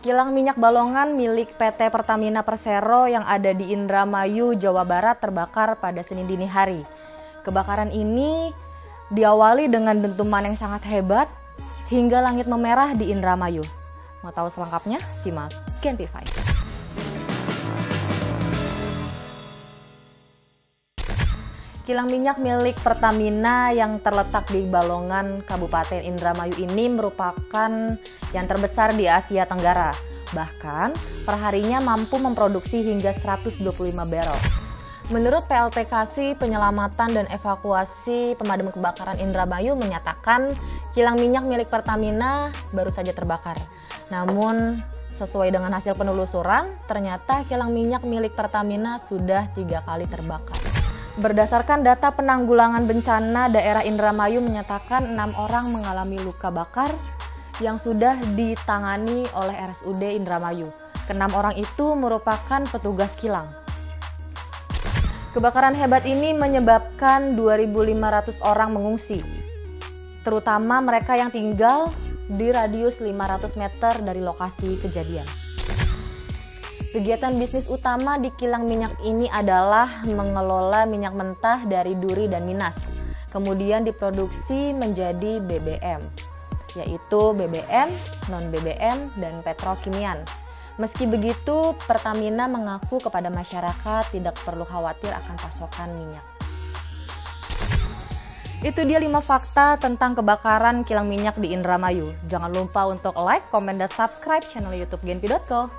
Kilang minyak balongan milik PT Pertamina Persero yang ada di Indramayu, Jawa Barat terbakar pada Senin dini hari. Kebakaran ini diawali dengan dentuman yang sangat hebat hingga langit memerah di Indramayu. Mau tahu selengkapnya? Simak Gen Kilang minyak milik Pertamina yang terletak di Balongan, Kabupaten Indramayu ini merupakan yang terbesar di Asia Tenggara. Bahkan, perharinya mampu memproduksi hingga 125 barrel. Menurut PLTKC, penyelamatan dan evakuasi pemadam kebakaran Indramayu menyatakan kilang minyak milik Pertamina baru saja terbakar. Namun, sesuai dengan hasil penelusuran, ternyata kilang minyak milik Pertamina sudah tiga kali terbakar. Berdasarkan data penanggulangan bencana daerah Indramayu menyatakan enam orang mengalami luka bakar yang sudah ditangani oleh RSUD Indramayu. Kenam orang itu merupakan petugas kilang. Kebakaran hebat ini menyebabkan 2.500 orang mengungsi, terutama mereka yang tinggal di radius 500 meter dari lokasi kejadian. Kegiatan bisnis utama di kilang minyak ini adalah mengelola minyak mentah dari duri dan minas, kemudian diproduksi menjadi BBM, yaitu BBM, non-BBM, dan petrokimian. Meski begitu, Pertamina mengaku kepada masyarakat tidak perlu khawatir akan pasokan minyak. Itu dia 5 fakta tentang kebakaran kilang minyak di Indramayu. Jangan lupa untuk like, komen, dan subscribe channel youtube genpi.co.